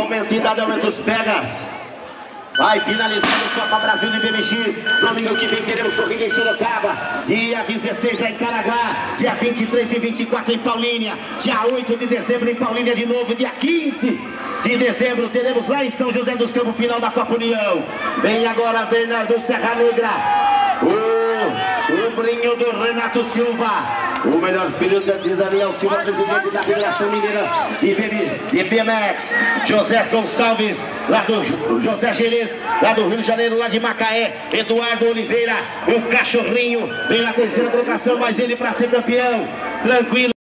Aumenta idade, aumenta os pegas. Vai finalizando Copa Brasil de BMX. Domingo que vem teremos corrida em Sorocaba. Dia 16 lá em Caraguá. Dia 23 e 24 em Paulínia. Dia 8 de dezembro em Paulínia de novo. Dia 15 de dezembro teremos lá em São José dos Campos final da Copa União. Vem agora Bernardo Serra Negra. O sobrinho do Renato Silva. O melhor filho de Daniel Silva, presidente da Federação Mineira de BMX. José Gonçalves, lá do José Gerês, lá do Rio de Janeiro, lá de Macaé. Eduardo Oliveira, um cachorrinho, na terceira trocação, mas ele para ser campeão. Tranquilo.